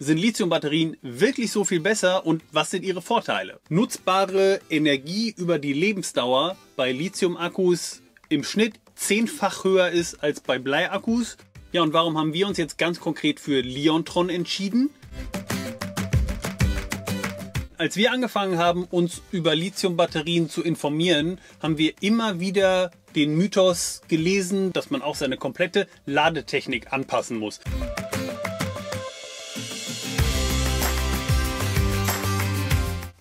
Sind Lithiumbatterien wirklich so viel besser und was sind ihre Vorteile? Nutzbare Energie über die Lebensdauer bei Lithium-Akkus im Schnitt zehnfach höher ist als bei Bleiakkus. Ja, und warum haben wir uns jetzt ganz konkret für Liontron entschieden? Als wir angefangen haben, uns über Lithiumbatterien zu informieren, haben wir immer wieder den Mythos gelesen, dass man auch seine komplette Ladetechnik anpassen muss.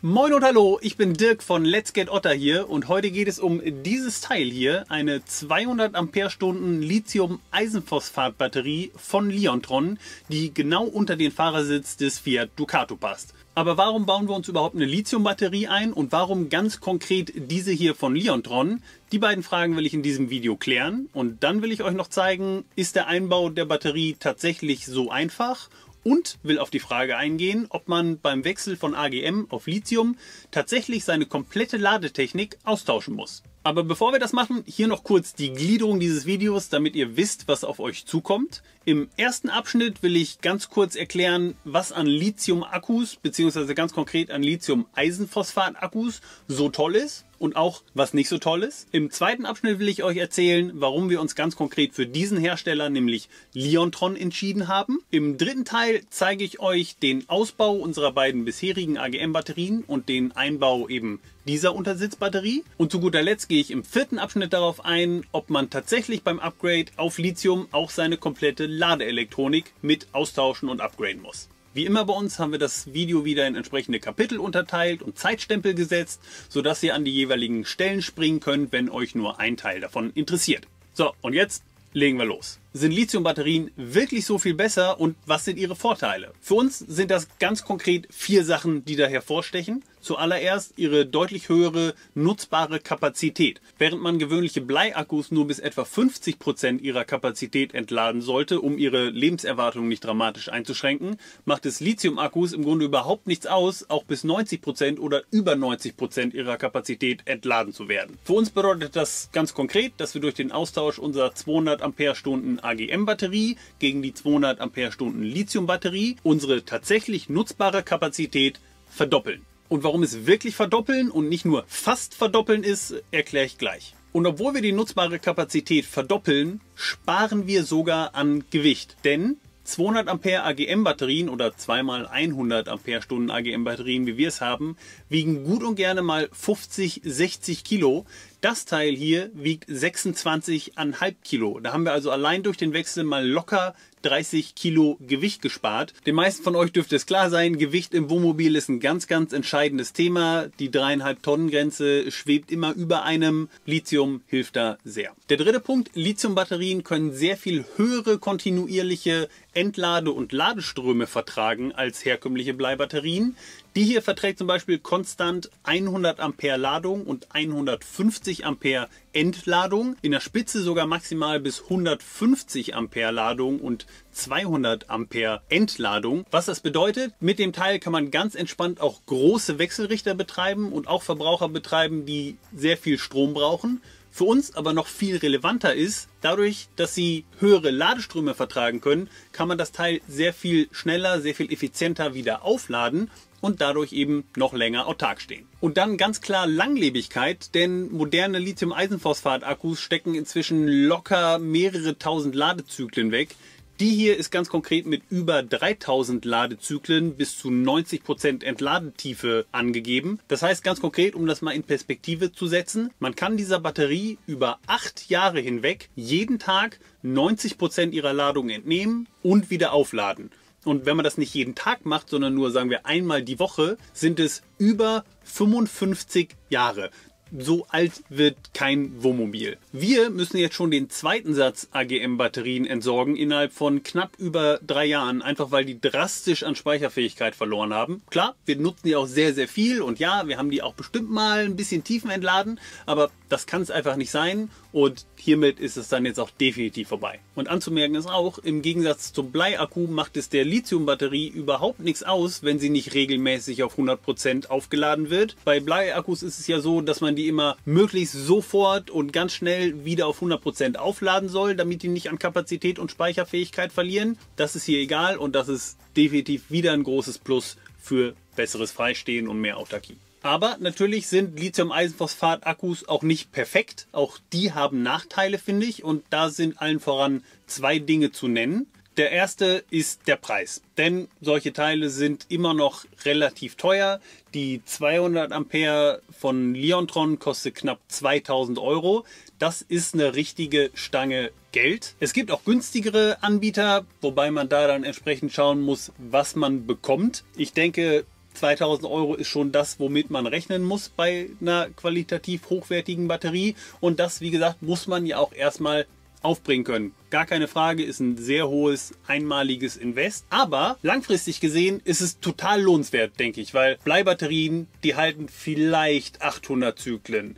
Moin und hallo, ich bin Dirk von Let's Get Otter hier und heute geht es um dieses Teil hier, eine 200 Ampere-Stunden Lithium-Eisenphosphat-Batterie von Liontron, die genau unter den Fahrersitz des Fiat Ducato passt. Aber warum bauen wir uns überhaupt eine Lithium-Batterie ein und warum ganz konkret diese hier von Liontron? Die beiden Fragen will ich in diesem Video klären und dann will ich euch noch zeigen, ist der Einbau der Batterie tatsächlich so einfach und will auf die Frage eingehen, ob man beim Wechsel von AGM auf Lithium tatsächlich seine komplette Ladetechnik austauschen muss. Aber bevor wir das machen, hier noch kurz die Gliederung dieses Videos, damit ihr wisst, was auf euch zukommt. Im ersten Abschnitt will ich ganz kurz erklären, was an Lithium-Akkus, beziehungsweise ganz konkret an Lithium-Eisenphosphat-Akkus so toll ist und auch was nicht so toll ist. Im zweiten Abschnitt will ich euch erzählen, warum wir uns ganz konkret für diesen Hersteller, nämlich Liontron, entschieden haben. Im dritten Teil zeige ich euch den Ausbau unserer beiden bisherigen AGM-Batterien und den Einbau eben dieser Untersitzbatterie. Und zu guter Letzt gehe ich im vierten Abschnitt darauf ein, ob man tatsächlich beim Upgrade auf Lithium auch seine komplette Ladeelektronik mit austauschen und upgraden muss. Wie immer bei uns haben wir das Video wieder in entsprechende Kapitel unterteilt und Zeitstempel gesetzt, sodass ihr an die jeweiligen Stellen springen könnt, wenn euch nur ein Teil davon interessiert. So, und jetzt legen wir los. Sind Lithiumbatterien wirklich so viel besser und was sind ihre Vorteile? Für uns sind das ganz konkret vier Sachen, die da hervorstechen. Zuallererst ihre deutlich höhere nutzbare Kapazität. Während man gewöhnliche Bleiakkus nur bis etwa 50 Prozent ihrer Kapazität entladen sollte, um ihre Lebenserwartung nicht dramatisch einzuschränken, macht es Lithium-Akkus im Grunde überhaupt nichts aus, auch bis 90 Prozent oder über 90 Prozent ihrer Kapazität entladen zu werden. Für uns bedeutet das ganz konkret, dass wir durch den Austausch unserer 200 Ampere-Stunden AGM-Batterie gegen die 200 Ampere-Stunden Lithium-Batterie unsere tatsächlich nutzbare Kapazität verdoppeln. Und warum es wirklich verdoppeln und nicht nur fast verdoppeln ist, erkläre ich gleich. Und obwohl wir die nutzbare Kapazität verdoppeln, sparen wir sogar an Gewicht. Denn 200 Ampere AGM Batterien oder zweimal 100 Ampere Stunden AGM Batterien, wie wir es haben, wiegen gut und gerne mal 50, 60 Kilo. Das Teil hier wiegt 26,5 Kilo. Da haben wir also allein durch den Wechsel mal locker 30 Kilo Gewicht gespart. Den meisten von euch dürfte es klar sein, Gewicht im Wohnmobil ist ein ganz, ganz entscheidendes Thema. Die dreieinhalb Tonnen Grenze schwebt immer über einem. Lithium hilft da sehr. Der dritte Punkt, Lithiumbatterien können sehr viel höhere kontinuierliche Entlade- und Ladeströme vertragen als herkömmliche Bleibatterien. Die hier verträgt zum Beispiel konstant 100 Ampere Ladung und 150 Ampere Entladung. In der Spitze sogar maximal bis 150 Ampere Ladung und 200 Ampere Entladung. Was das bedeutet, mit dem Teil kann man ganz entspannt auch große Wechselrichter betreiben und auch Verbraucher betreiben, die sehr viel Strom brauchen. Für uns aber noch viel relevanter ist, dadurch, dass sie höhere Ladeströme vertragen können, kann man das Teil sehr viel schneller, sehr viel effizienter wieder aufladen und dadurch eben noch länger autark stehen. Und dann ganz klar Langlebigkeit, denn moderne Lithium-Eisenphosphat-Akkus stecken inzwischen locker mehrere tausend Ladezyklen weg. Die hier ist ganz konkret mit über 3000 Ladezyklen bis zu 90 Prozent Entladetiefe angegeben. Das heißt ganz konkret, um das mal in Perspektive zu setzen, man kann dieser Batterie über acht Jahre hinweg jeden Tag 90 Prozent ihrer Ladung entnehmen und wieder aufladen. Und wenn man das nicht jeden Tag macht, sondern nur, sagen wir, einmal die Woche, sind es über 55 Jahre so alt wird kein Wohnmobil. Wir müssen jetzt schon den zweiten Satz AGM-Batterien entsorgen innerhalb von knapp über drei Jahren, einfach weil die drastisch an Speicherfähigkeit verloren haben. Klar, wir nutzen die auch sehr, sehr viel und ja, wir haben die auch bestimmt mal ein bisschen tiefen entladen, aber das kann es einfach nicht sein und hiermit ist es dann jetzt auch definitiv vorbei. Und anzumerken ist auch, im Gegensatz zum Bleiakku macht es der Lithium-Batterie überhaupt nichts aus, wenn sie nicht regelmäßig auf 100% aufgeladen wird. Bei Bleiakkus ist es ja so, dass man die die immer möglichst sofort und ganz schnell wieder auf 100% aufladen soll, damit die nicht an Kapazität und Speicherfähigkeit verlieren. Das ist hier egal und das ist definitiv wieder ein großes Plus für besseres Freistehen und mehr Autarkie. Aber natürlich sind Lithium-Eisenphosphat-Akkus auch nicht perfekt. Auch die haben Nachteile, finde ich. Und da sind allen voran zwei Dinge zu nennen. Der erste ist der Preis, denn solche Teile sind immer noch relativ teuer. Die 200 Ampere von Leontron kostet knapp 2000 Euro. Das ist eine richtige Stange Geld. Es gibt auch günstigere Anbieter, wobei man da dann entsprechend schauen muss, was man bekommt. Ich denke, 2000 Euro ist schon das, womit man rechnen muss bei einer qualitativ hochwertigen Batterie. Und das, wie gesagt, muss man ja auch erstmal aufbringen können. Gar keine Frage, ist ein sehr hohes einmaliges Invest. Aber langfristig gesehen ist es total lohnenswert, denke ich, weil Bleibatterien, die halten vielleicht 800 Zyklen.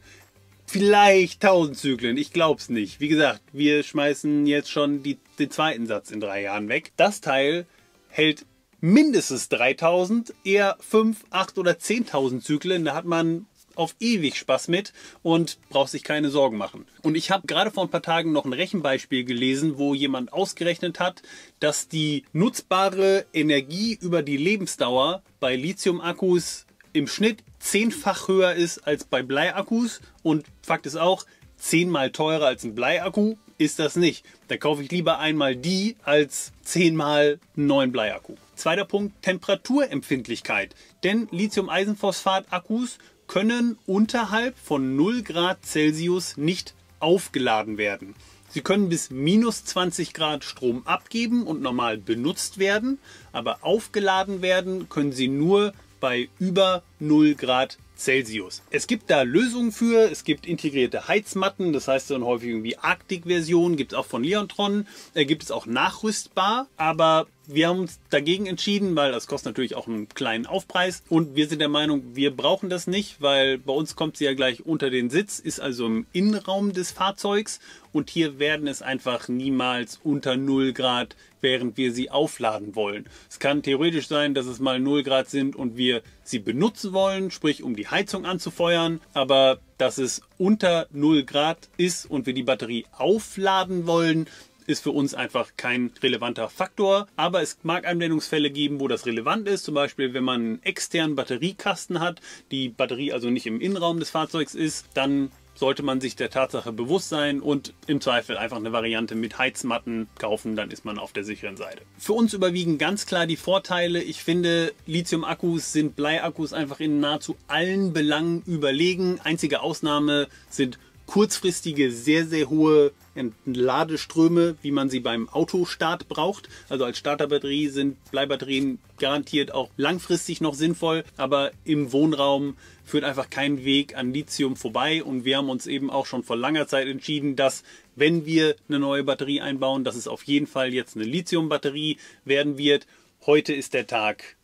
Vielleicht 1000 Zyklen, ich glaub's nicht. Wie gesagt, wir schmeißen jetzt schon die, den zweiten Satz in drei Jahren weg. Das Teil hält mindestens 3000, eher 5, 8 oder 10.000 Zyklen. Da hat man auf ewig Spaß mit und braucht sich keine Sorgen machen. Und ich habe gerade vor ein paar Tagen noch ein Rechenbeispiel gelesen, wo jemand ausgerechnet hat, dass die nutzbare Energie über die Lebensdauer bei Lithium-Akkus im Schnitt zehnfach höher ist als bei Bleiakkus. Und Fakt ist auch, zehnmal teurer als ein Bleiakku ist das nicht. Da kaufe ich lieber einmal die als zehnmal einen neuen Bleiakku. Zweiter Punkt, Temperaturempfindlichkeit. Denn Lithium-Eisenphosphat-Akkus können unterhalb von 0 Grad Celsius nicht aufgeladen werden. Sie können bis minus 20 Grad Strom abgeben und normal benutzt werden, aber aufgeladen werden können sie nur bei über 0 Grad Celsius. Es gibt da Lösungen für, es gibt integrierte Heizmatten, das heißt dann häufig irgendwie Arctic-Version, gibt es auch von Leontron, äh, gibt es auch nachrüstbar, aber wir haben uns dagegen entschieden, weil das kostet natürlich auch einen kleinen Aufpreis und wir sind der Meinung, wir brauchen das nicht, weil bei uns kommt sie ja gleich unter den Sitz, ist also im Innenraum des Fahrzeugs und hier werden es einfach niemals unter 0 Grad, während wir sie aufladen wollen. Es kann theoretisch sein, dass es mal 0 Grad sind und wir sie benutzen wollen, sprich um die Heizung anzufeuern, aber dass es unter 0 Grad ist und wir die Batterie aufladen wollen, ist für uns einfach kein relevanter Faktor. Aber es mag Anwendungsfälle geben, wo das relevant ist. Zum Beispiel, wenn man einen externen Batteriekasten hat, die Batterie also nicht im Innenraum des Fahrzeugs ist, dann sollte man sich der Tatsache bewusst sein und im Zweifel einfach eine Variante mit Heizmatten kaufen, dann ist man auf der sicheren Seite. Für uns überwiegen ganz klar die Vorteile. Ich finde, Lithium-Akkus sind Bleiakkus einfach in nahezu allen Belangen überlegen. Einzige Ausnahme sind kurzfristige, sehr, sehr hohe Ladeströme, wie man sie beim Autostart braucht. Also als Starterbatterie sind Bleibatterien garantiert auch langfristig noch sinnvoll, aber im Wohnraum führt einfach kein Weg an Lithium vorbei und wir haben uns eben auch schon vor langer Zeit entschieden, dass wenn wir eine neue Batterie einbauen, dass es auf jeden Fall jetzt eine Lithium-Batterie werden wird. Heute ist der Tag.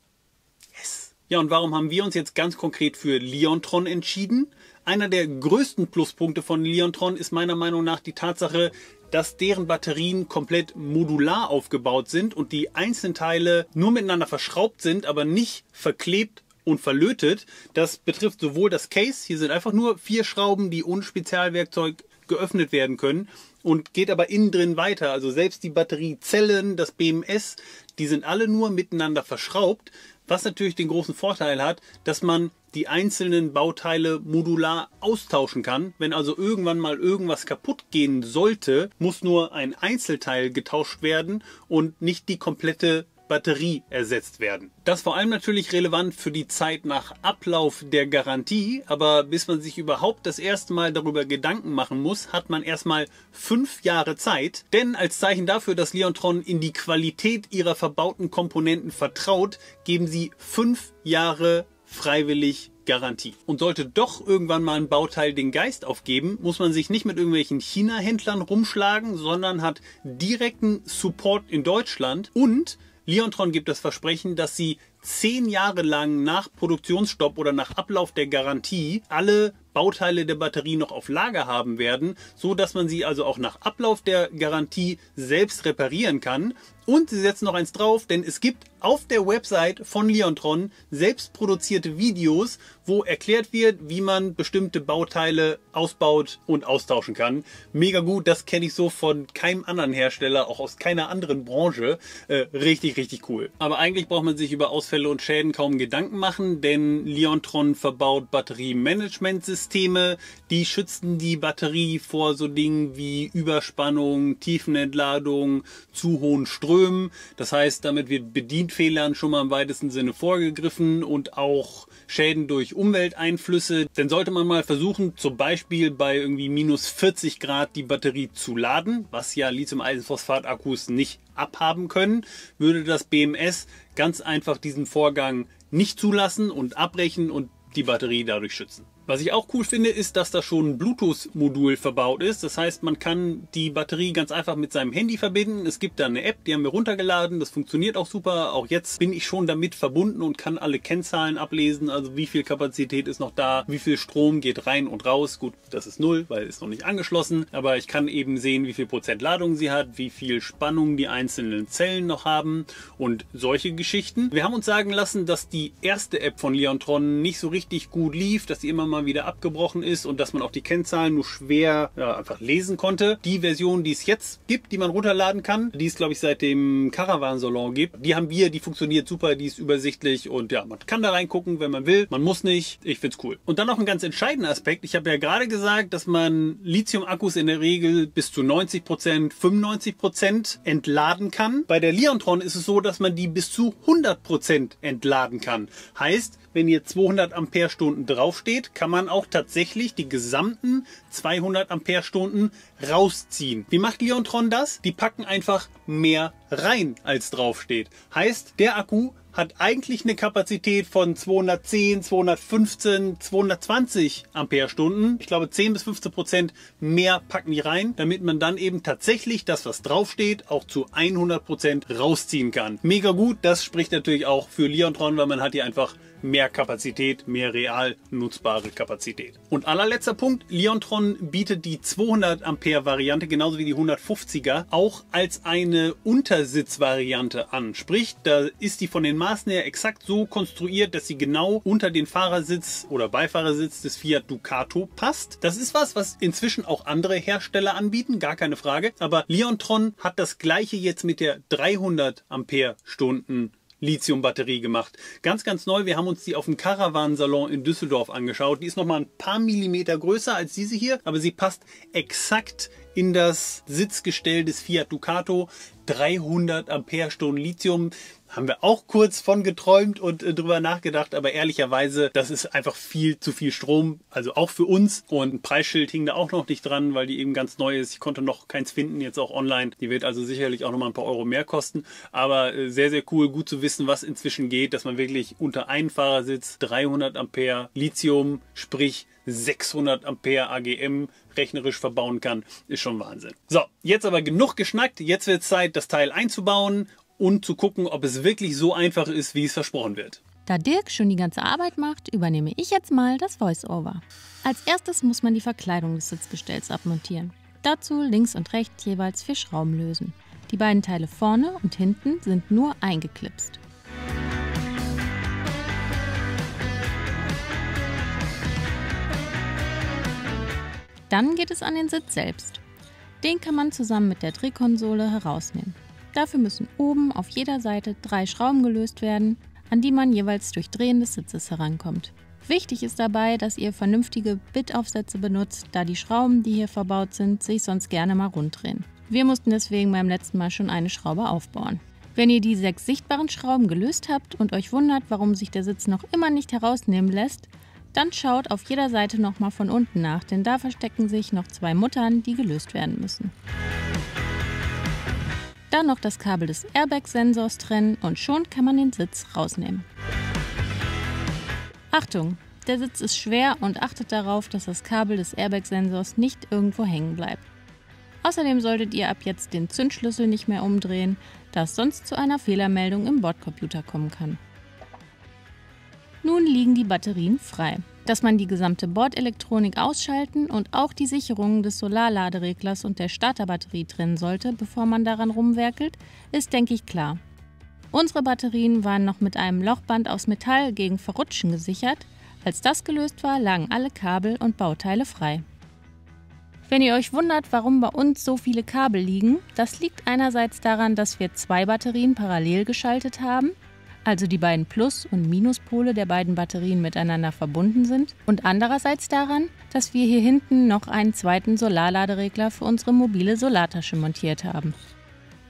Yes. Ja, und warum haben wir uns jetzt ganz konkret für Leontron entschieden? Einer der größten Pluspunkte von Leontron ist meiner Meinung nach die Tatsache, dass deren Batterien komplett modular aufgebaut sind und die Einzelteile nur miteinander verschraubt sind, aber nicht verklebt und verlötet. Das betrifft sowohl das Case, hier sind einfach nur vier Schrauben, die ohne Spezialwerkzeug geöffnet werden können und geht aber innen drin weiter. Also selbst die Batteriezellen, das BMS, die sind alle nur miteinander verschraubt, was natürlich den großen Vorteil hat, dass man die einzelnen Bauteile modular austauschen kann. Wenn also irgendwann mal irgendwas kaputt gehen sollte, muss nur ein Einzelteil getauscht werden und nicht die komplette Batterie ersetzt werden. Das vor allem natürlich relevant für die Zeit nach Ablauf der Garantie, aber bis man sich überhaupt das erste Mal darüber Gedanken machen muss, hat man erstmal fünf Jahre Zeit. Denn als Zeichen dafür, dass Leontron in die Qualität ihrer verbauten Komponenten vertraut, geben sie fünf Jahre freiwillig Garantie. Und sollte doch irgendwann mal ein Bauteil den Geist aufgeben, muss man sich nicht mit irgendwelchen China-Händlern rumschlagen, sondern hat direkten Support in Deutschland und Leontron gibt das Versprechen, dass sie zehn Jahre lang nach Produktionsstopp oder nach Ablauf der Garantie alle Bauteile der Batterie noch auf Lager haben werden, so dass man sie also auch nach Ablauf der Garantie selbst reparieren kann. Und sie setzen noch eins drauf, denn es gibt auf der Website von Leontron selbst produzierte Videos, wo erklärt wird, wie man bestimmte Bauteile ausbaut und austauschen kann. Mega gut, das kenne ich so von keinem anderen Hersteller, auch aus keiner anderen Branche. Äh, richtig, richtig cool. Aber eigentlich braucht man sich über Ausfälle und Schäden kaum Gedanken machen, denn Leontron verbaut Batteriemanagementsysteme, die schützen die Batterie vor so Dingen wie Überspannung, Tiefenentladung, zu hohen Strömen. Das heißt, damit wird Bedienfehlern schon mal im weitesten Sinne vorgegriffen und auch Schäden durch Umwelteinflüsse. Dann sollte man mal versuchen, zum Beispiel bei irgendwie minus 40 Grad die Batterie zu laden, was ja Lithium-Eisenphosphat-Akkus nicht abhaben können, würde das BMS ganz einfach diesen Vorgang nicht zulassen und abbrechen und die Batterie dadurch schützen. Was ich auch cool finde, ist, dass da schon ein Bluetooth-Modul verbaut ist. Das heißt, man kann die Batterie ganz einfach mit seinem Handy verbinden. Es gibt da eine App, die haben wir runtergeladen. Das funktioniert auch super. Auch jetzt bin ich schon damit verbunden und kann alle Kennzahlen ablesen. Also wie viel Kapazität ist noch da, wie viel Strom geht rein und raus. Gut, das ist null, weil es noch nicht angeschlossen. Aber ich kann eben sehen, wie viel Prozent Ladung sie hat, wie viel Spannung die einzelnen Zellen noch haben und solche Geschichten. Wir haben uns sagen lassen, dass die erste App von Leontron nicht so richtig gut lief, dass sie immer mal wieder abgebrochen ist und dass man auch die Kennzahlen nur schwer ja, einfach lesen konnte. Die Version, die es jetzt gibt, die man runterladen kann, die es glaube ich seit dem Caravan Salon gibt, die haben wir, die funktioniert super, die ist übersichtlich und ja, man kann da reingucken, wenn man will. Man muss nicht. Ich find's cool. Und dann noch ein ganz entscheidender Aspekt. Ich habe ja gerade gesagt, dass man Lithium-Akkus in der Regel bis zu 90 Prozent, 95 Prozent entladen kann. Bei der Leontron ist es so, dass man die bis zu 100 Prozent entladen kann. Heißt, wenn hier 200 Ampere-Stunden draufsteht, kann man auch tatsächlich die gesamten 200 Ampere-Stunden rausziehen. Wie macht Leontron das? Die packen einfach mehr rein, als draufsteht. Heißt, der Akku hat eigentlich eine Kapazität von 210, 215, 220 Ampere-Stunden. Ich glaube 10 bis 15 Prozent mehr packen die rein, damit man dann eben tatsächlich das, was draufsteht, auch zu 100 Prozent rausziehen kann. Mega gut, das spricht natürlich auch für Leontron, weil man hat hier einfach mehr Kapazität, mehr real nutzbare Kapazität. Und allerletzter Punkt, Leontron bietet die 200 Ampere Variante genauso wie die 150er auch als eine Untersitzvariante an. Sprich, da ist die von den Maßen her exakt so konstruiert, dass sie genau unter den Fahrersitz oder Beifahrersitz des Fiat Ducato passt. Das ist was, was inzwischen auch andere Hersteller anbieten, gar keine Frage. Aber Leontron hat das gleiche jetzt mit der 300 Ampere Stunden Lithium-Batterie gemacht. Ganz, ganz neu. Wir haben uns die auf dem Caravan-Salon in Düsseldorf angeschaut. Die ist noch mal ein paar Millimeter größer als diese hier, aber sie passt exakt in das Sitzgestell des Fiat Ducato. 300 Ampere-Stunden Lithium haben wir auch kurz von geträumt und äh, drüber nachgedacht, aber ehrlicherweise, das ist einfach viel zu viel Strom, also auch für uns. Und ein Preisschild hing da auch noch nicht dran, weil die eben ganz neu ist. Ich konnte noch keins finden, jetzt auch online. Die wird also sicherlich auch noch mal ein paar Euro mehr kosten. Aber äh, sehr, sehr cool, gut zu wissen, was inzwischen geht, dass man wirklich unter einen Fahrersitz 300 Ampere Lithium, sprich 600 Ampere AGM rechnerisch verbauen kann, ist schon Wahnsinn. So, jetzt aber genug geschnackt. Jetzt wird Zeit, das Teil einzubauen und zu gucken, ob es wirklich so einfach ist, wie es versprochen wird. Da Dirk schon die ganze Arbeit macht, übernehme ich jetzt mal das Voice-Over. Als erstes muss man die Verkleidung des Sitzgestells abmontieren. Dazu links und rechts jeweils vier Schrauben lösen. Die beiden Teile vorne und hinten sind nur eingeklipst. Dann geht es an den Sitz selbst. Den kann man zusammen mit der Drehkonsole herausnehmen. Dafür müssen oben auf jeder Seite drei Schrauben gelöst werden, an die man jeweils durch Drehen des Sitzes herankommt. Wichtig ist dabei, dass ihr vernünftige Bitaufsätze benutzt, da die Schrauben, die hier verbaut sind, sich sonst gerne mal rund drehen. Wir mussten deswegen beim letzten Mal schon eine Schraube aufbauen. Wenn ihr die sechs sichtbaren Schrauben gelöst habt und euch wundert, warum sich der Sitz noch immer nicht herausnehmen lässt, dann schaut auf jeder Seite nochmal von unten nach, denn da verstecken sich noch zwei Muttern, die gelöst werden müssen. Dann noch das Kabel des Airbag-Sensors trennen und schon kann man den Sitz rausnehmen. Achtung! Der Sitz ist schwer und achtet darauf, dass das Kabel des Airbag-Sensors nicht irgendwo hängen bleibt. Außerdem solltet ihr ab jetzt den Zündschlüssel nicht mehr umdrehen, da es sonst zu einer Fehlermeldung im Bordcomputer kommen kann. Nun liegen die Batterien frei. Dass man die gesamte Bordelektronik ausschalten und auch die Sicherungen des Solarladereglers und der Starterbatterie trennen sollte, bevor man daran rumwerkelt, ist, denke ich, klar. Unsere Batterien waren noch mit einem Lochband aus Metall gegen Verrutschen gesichert. Als das gelöst war, lagen alle Kabel und Bauteile frei. Wenn ihr euch wundert, warum bei uns so viele Kabel liegen, das liegt einerseits daran, dass wir zwei Batterien parallel geschaltet haben, also die beiden Plus- und Minuspole der beiden Batterien miteinander verbunden sind, und andererseits daran, dass wir hier hinten noch einen zweiten Solarladeregler für unsere mobile Solartasche montiert haben.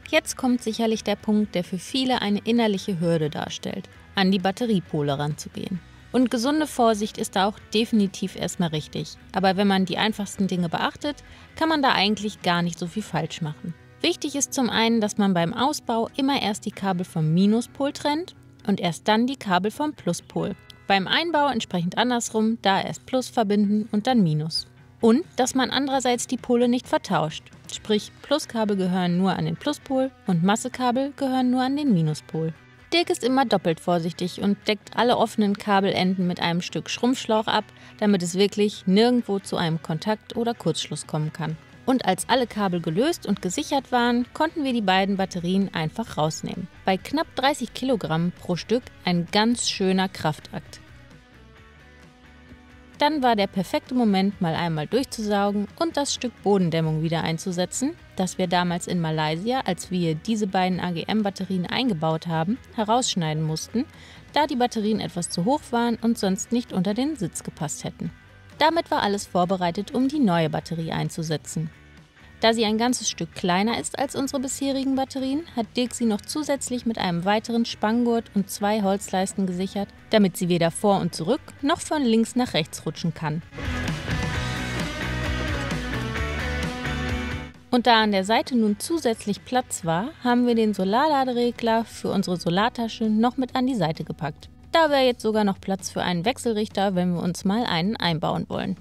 Jetzt kommt sicherlich der Punkt, der für viele eine innerliche Hürde darstellt, an die Batteriepole ranzugehen. Und gesunde Vorsicht ist da auch definitiv erstmal richtig. Aber wenn man die einfachsten Dinge beachtet, kann man da eigentlich gar nicht so viel falsch machen. Wichtig ist zum einen, dass man beim Ausbau immer erst die Kabel vom Minuspol trennt und erst dann die Kabel vom Pluspol. Beim Einbau entsprechend andersrum, da erst Plus verbinden und dann Minus. Und dass man andererseits die Pole nicht vertauscht. Sprich, Pluskabel gehören nur an den Pluspol und Massekabel gehören nur an den Minuspol. Dirk ist immer doppelt vorsichtig und deckt alle offenen Kabelenden mit einem Stück Schrumpfschlauch ab, damit es wirklich nirgendwo zu einem Kontakt oder Kurzschluss kommen kann. Und als alle Kabel gelöst und gesichert waren, konnten wir die beiden Batterien einfach rausnehmen. Bei knapp 30 Kilogramm pro Stück ein ganz schöner Kraftakt. Dann war der perfekte Moment, mal einmal durchzusaugen und das Stück Bodendämmung wieder einzusetzen, das wir damals in Malaysia, als wir diese beiden AGM-Batterien eingebaut haben, herausschneiden mussten, da die Batterien etwas zu hoch waren und sonst nicht unter den Sitz gepasst hätten. Damit war alles vorbereitet, um die neue Batterie einzusetzen. Da sie ein ganzes Stück kleiner ist als unsere bisherigen Batterien, hat Dirk sie noch zusätzlich mit einem weiteren Spanngurt und zwei Holzleisten gesichert, damit sie weder vor und zurück noch von links nach rechts rutschen kann. Und da an der Seite nun zusätzlich Platz war, haben wir den Solarladeregler für unsere Solartasche noch mit an die Seite gepackt. Da wäre jetzt sogar noch Platz für einen Wechselrichter, wenn wir uns mal einen einbauen wollen.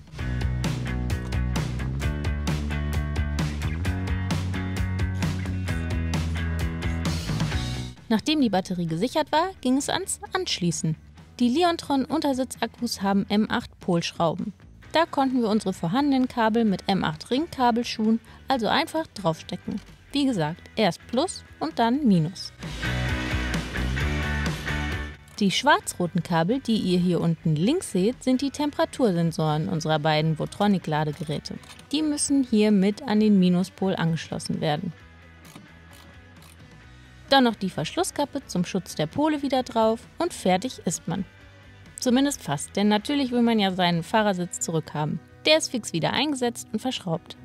Nachdem die Batterie gesichert war, ging es ans Anschließen. Die Leontron Untersitzakkus haben M8 Polschrauben. Da konnten wir unsere vorhandenen Kabel mit M8 Ringkabelschuhen also einfach draufstecken. Wie gesagt, erst Plus und dann Minus. Die schwarz-roten Kabel, die ihr hier unten links seht, sind die Temperatursensoren unserer beiden Votronic-Ladegeräte. Die müssen hier mit an den Minuspol angeschlossen werden. Dann noch die Verschlusskappe zum Schutz der Pole wieder drauf und fertig ist man. Zumindest fast, denn natürlich will man ja seinen Fahrersitz zurückhaben. Der ist fix wieder eingesetzt und verschraubt.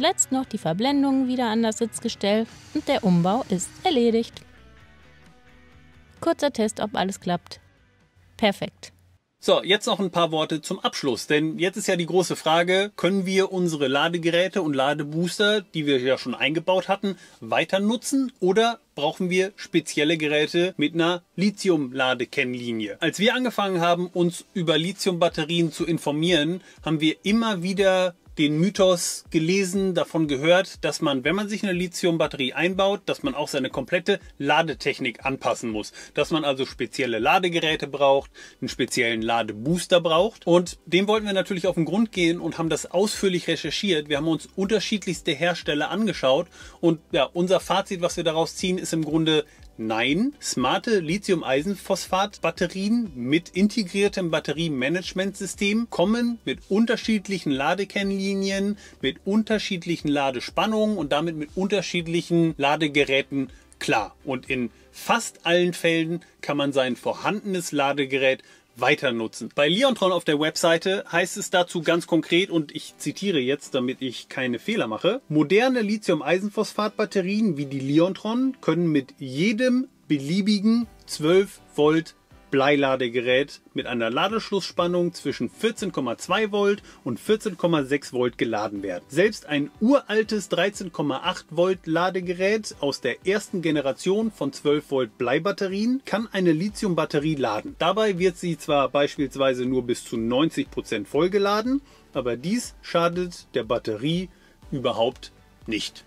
Zuletzt noch die Verblendung wieder an das Sitzgestell und der Umbau ist erledigt. Kurzer Test, ob alles klappt. Perfekt. So, jetzt noch ein paar Worte zum Abschluss, denn jetzt ist ja die große Frage, können wir unsere Ladegeräte und Ladebooster, die wir ja schon eingebaut hatten, weiter nutzen oder brauchen wir spezielle Geräte mit einer Lithium-Ladekennlinie. Als wir angefangen haben, uns über Lithium-Batterien zu informieren, haben wir immer wieder den Mythos gelesen, davon gehört, dass man, wenn man sich eine Lithium-Batterie einbaut, dass man auch seine komplette Ladetechnik anpassen muss. Dass man also spezielle Ladegeräte braucht, einen speziellen Ladebooster braucht. Und dem wollten wir natürlich auf den Grund gehen und haben das ausführlich recherchiert. Wir haben uns unterschiedlichste Hersteller angeschaut und ja, unser Fazit, was wir daraus ziehen, ist im Grunde Nein, smarte Lithium-Eisenphosphat-Batterien mit integriertem Batteriemanagementsystem kommen mit unterschiedlichen Ladekennlinien, mit unterschiedlichen Ladespannungen und damit mit unterschiedlichen Ladegeräten klar. Und in fast allen Fällen kann man sein vorhandenes Ladegerät weiter nutzen. Bei Leontron auf der Webseite heißt es dazu ganz konkret und ich zitiere jetzt, damit ich keine Fehler mache. Moderne Lithium-Eisenphosphat-Batterien wie die Leontron können mit jedem beliebigen 12 Volt Bleiladegerät mit einer Ladeschlussspannung zwischen 14,2 Volt und 14,6 Volt geladen werden. Selbst ein uraltes 13,8 Volt Ladegerät aus der ersten Generation von 12 Volt Bleibatterien kann eine Lithiumbatterie laden. Dabei wird sie zwar beispielsweise nur bis zu 90 Prozent vollgeladen, aber dies schadet der Batterie überhaupt nicht.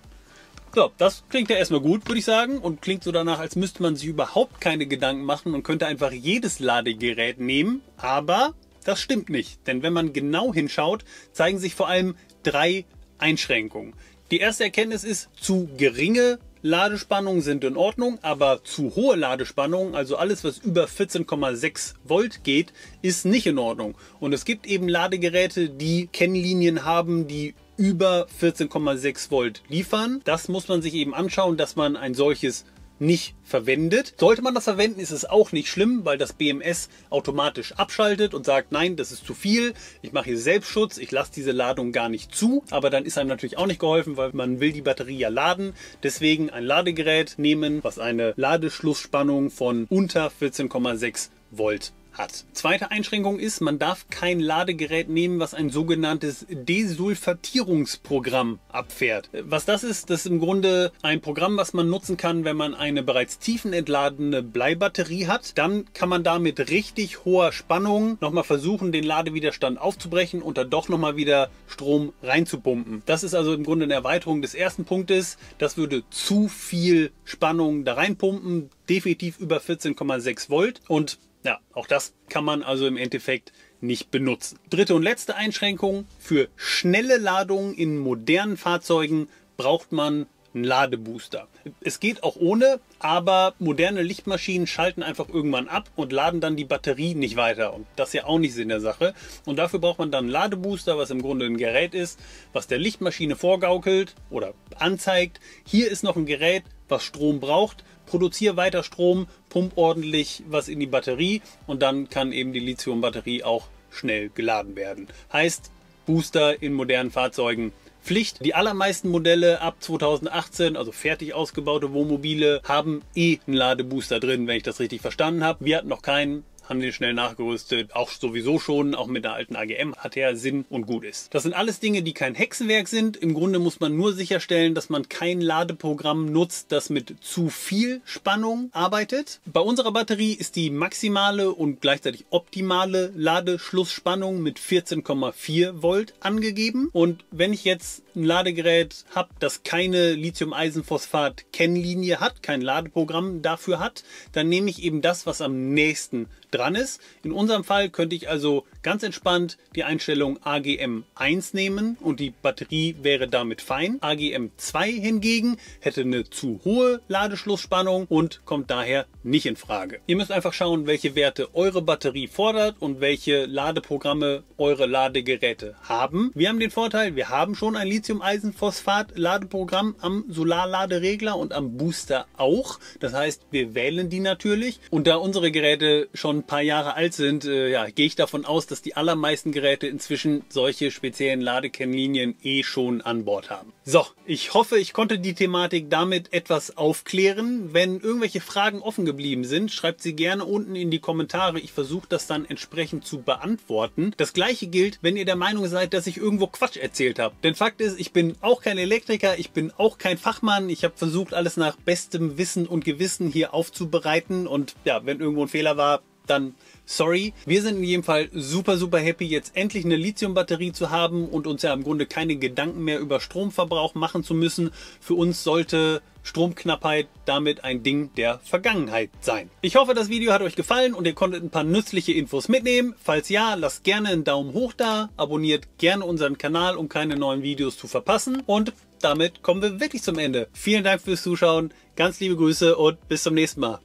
So, das klingt ja erstmal gut, würde ich sagen, und klingt so danach, als müsste man sich überhaupt keine Gedanken machen und könnte einfach jedes Ladegerät nehmen. Aber das stimmt nicht, denn wenn man genau hinschaut, zeigen sich vor allem drei Einschränkungen. Die erste Erkenntnis ist, zu geringe Ladespannungen sind in Ordnung, aber zu hohe Ladespannungen, also alles, was über 14,6 Volt geht, ist nicht in Ordnung. Und es gibt eben Ladegeräte, die Kennlinien haben, die über 14,6 Volt liefern. Das muss man sich eben anschauen, dass man ein solches nicht verwendet. Sollte man das verwenden, ist es auch nicht schlimm, weil das BMS automatisch abschaltet und sagt, nein, das ist zu viel, ich mache hier Selbstschutz, ich lasse diese Ladung gar nicht zu. Aber dann ist einem natürlich auch nicht geholfen, weil man will die Batterie ja laden. Deswegen ein Ladegerät nehmen, was eine Ladeschlussspannung von unter 14,6 Volt hat. Zweite Einschränkung ist, man darf kein Ladegerät nehmen, was ein sogenanntes Desulfatierungsprogramm abfährt. Was das ist, das ist im Grunde ein Programm, was man nutzen kann, wenn man eine bereits tiefenentladene Bleibatterie hat. Dann kann man da mit richtig hoher Spannung nochmal versuchen, den Ladewiderstand aufzubrechen und da doch nochmal wieder Strom reinzupumpen. Das ist also im Grunde eine Erweiterung des ersten Punktes. Das würde zu viel Spannung da reinpumpen, definitiv über 14,6 Volt und ja, auch das kann man also im Endeffekt nicht benutzen. Dritte und letzte Einschränkung. Für schnelle Ladungen in modernen Fahrzeugen braucht man einen Ladebooster. Es geht auch ohne, aber moderne Lichtmaschinen schalten einfach irgendwann ab und laden dann die Batterie nicht weiter. Und das ist ja auch nicht Sinn der Sache. Und dafür braucht man dann einen Ladebooster, was im Grunde ein Gerät ist, was der Lichtmaschine vorgaukelt oder anzeigt. Hier ist noch ein Gerät, was Strom braucht produziere weiter Strom, pump ordentlich was in die Batterie und dann kann eben die Lithium-Batterie auch schnell geladen werden. Heißt, Booster in modernen Fahrzeugen Pflicht. Die allermeisten Modelle ab 2018, also fertig ausgebaute Wohnmobile, haben eh einen Ladebooster drin, wenn ich das richtig verstanden habe. Wir hatten noch keinen haben den schnell nachgerüstet. Auch sowieso schon, auch mit der alten AGM hat er Sinn und gut ist. Das sind alles Dinge, die kein Hexenwerk sind. Im Grunde muss man nur sicherstellen, dass man kein Ladeprogramm nutzt, das mit zu viel Spannung arbeitet. Bei unserer Batterie ist die maximale und gleichzeitig optimale Ladeschlussspannung mit 14,4 Volt angegeben. Und wenn ich jetzt ein Ladegerät habe, das keine Lithium-Eisenphosphat-Kennlinie hat, kein Ladeprogramm dafür hat, dann nehme ich eben das, was am nächsten dran ist. In unserem Fall könnte ich also ganz entspannt die Einstellung AGM 1 nehmen und die Batterie wäre damit fein. AGM 2 hingegen hätte eine zu hohe Ladeschlussspannung und kommt daher nicht in Frage. Ihr müsst einfach schauen, welche Werte eure Batterie fordert und welche Ladeprogramme eure Ladegeräte haben. Wir haben den Vorteil, wir haben schon ein Lithium-Eisenphosphat-Ladeprogramm am Solarladeregler und am Booster auch. Das heißt, wir wählen die natürlich und da unsere Geräte schon ein paar Jahre alt sind, äh, ja, gehe ich davon aus, dass die allermeisten Geräte inzwischen solche speziellen Ladekennlinien eh schon an Bord haben. So, ich hoffe, ich konnte die Thematik damit etwas aufklären. Wenn irgendwelche Fragen offen geblieben sind, schreibt sie gerne unten in die Kommentare. Ich versuche das dann entsprechend zu beantworten. Das gleiche gilt, wenn ihr der Meinung seid, dass ich irgendwo Quatsch erzählt habe. Denn Fakt ist, ich bin auch kein Elektriker, ich bin auch kein Fachmann. Ich habe versucht, alles nach bestem Wissen und Gewissen hier aufzubereiten. Und ja, wenn irgendwo ein Fehler war, dann sorry. Wir sind in jedem Fall super, super happy, jetzt endlich eine Lithium-Batterie zu haben und uns ja im Grunde keine Gedanken mehr über Stromverbrauch machen zu müssen. Für uns sollte Stromknappheit damit ein Ding der Vergangenheit sein. Ich hoffe, das Video hat euch gefallen und ihr konntet ein paar nützliche Infos mitnehmen. Falls ja, lasst gerne einen Daumen hoch da, abonniert gerne unseren Kanal, um keine neuen Videos zu verpassen und damit kommen wir wirklich zum Ende. Vielen Dank fürs Zuschauen, ganz liebe Grüße und bis zum nächsten Mal.